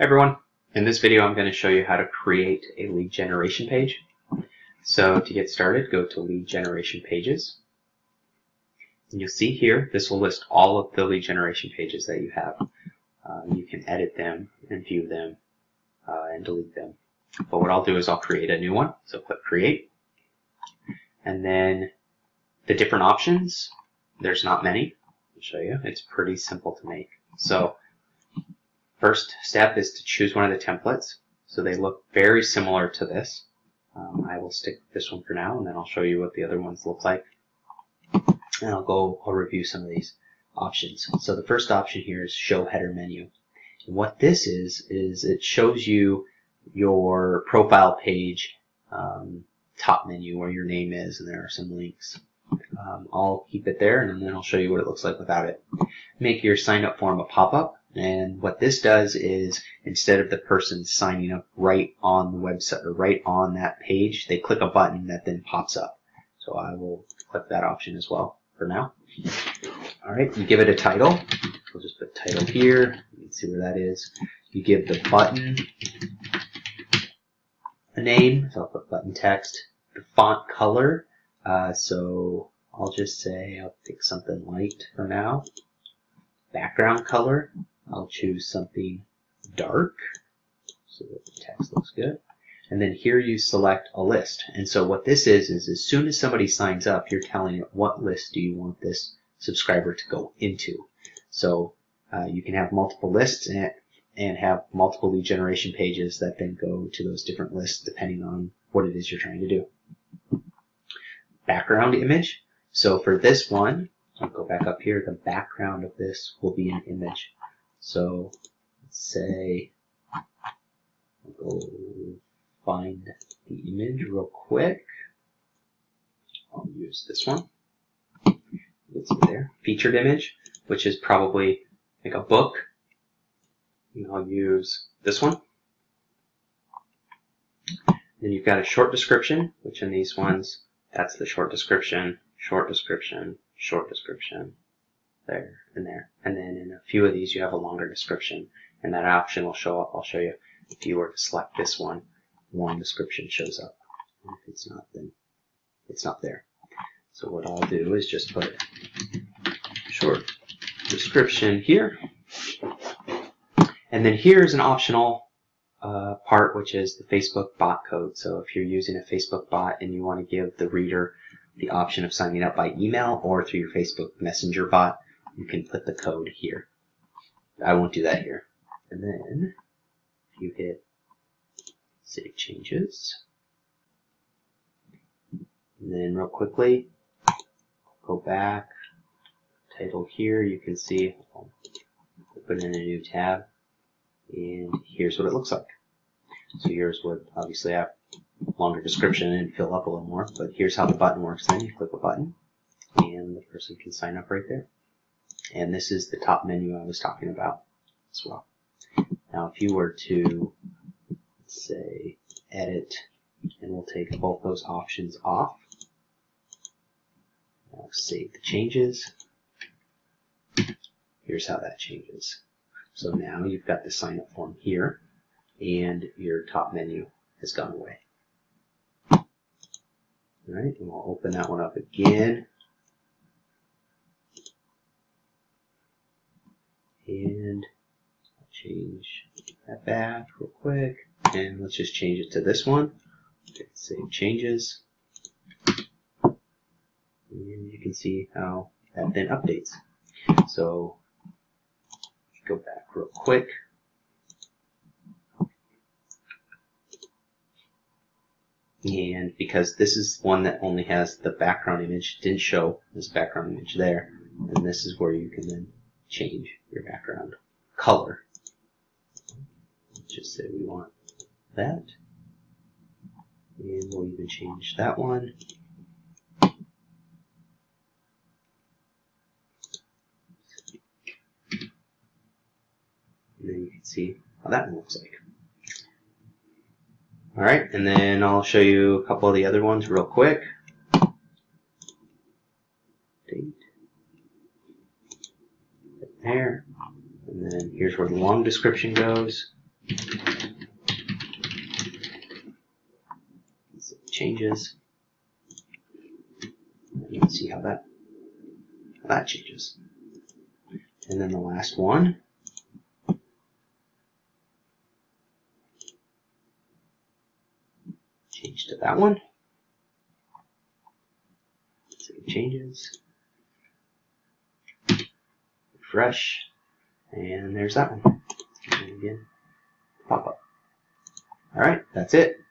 everyone. In this video I'm going to show you how to create a lead generation page. So to get started, go to lead generation pages. And you'll see here, this will list all of the lead generation pages that you have. Uh, you can edit them and view them uh, and delete them. But what I'll do is I'll create a new one. So click create. And then the different options, there's not many. I'll show you. It's pretty simple to make. So First step is to choose one of the templates. So they look very similar to this. Um, I will stick with this one for now, and then I'll show you what the other ones look like. And I'll go, I'll review some of these options. So the first option here is show header menu. And what this is, is it shows you your profile page um, top menu where your name is, and there are some links. Um, I'll keep it there, and then I'll show you what it looks like without it. Make your sign up form a pop-up. And what this does is instead of the person signing up right on the website or right on that page, they click a button that then pops up. So I will click that option as well for now. All right, you give it a title. We'll just put title here. Can see where that is. You give the button a name. So I'll put button text. The font color. Uh, so I'll just say I'll pick something light for now. Background color. I'll choose something dark so that the text looks good. And then here you select a list. And so what this is, is as soon as somebody signs up, you're telling it what list do you want this subscriber to go into. So uh, you can have multiple lists and, and have multiple lead generation pages that then go to those different lists depending on what it is you're trying to do. Background image. So for this one, I'll go back up here, the background of this will be an image. So let's say I'll go find the image real quick. I'll use this one. It's there. Featured image, which is probably like a book. And I'll use this one. Then you've got a short description, which in these ones, that's the short description, short description, short description, there and there. And then in a few of these, you have a longer description, and that option will show up. I'll show you if you were to select this one, one description shows up. And if it's not, then it's not there. So what I'll do is just put short description here. And then here's an optional uh, part, which is the Facebook bot code. So if you're using a Facebook bot and you want to give the reader the option of signing up by email or through your Facebook Messenger bot, you can put the code here. I won't do that here. And then you hit save changes, and then real quickly, go back, title here, you can see, put in a new tab, and here's what it looks like. So yours would obviously I have longer description and fill up a little more, but here's how the button works then. You click a button, and the person can sign up right there. And this is the top menu I was talking about as well. Now if you were to say edit and we'll take both those options off. Save the changes. Here's how that changes. So now you've got the sign up form here and your top menu has gone away. Alright, and we'll open that one up again. and I'll change that back real quick. And let's just change it to this one. Save changes. And you can see how that then updates. So go back real quick. And because this is one that only has the background image didn't show this background image there and this is where you can then change your background color. Just say we want that. And we'll even change that one. And then you can see how that one looks like. Alright, and then I'll show you a couple of the other ones real quick. there. And then here's where the long description goes. So it changes. You can see how that how that changes. And then the last one. Change to that one. It changes. Refresh. And there's that one. And again, pop up. Alright, that's it.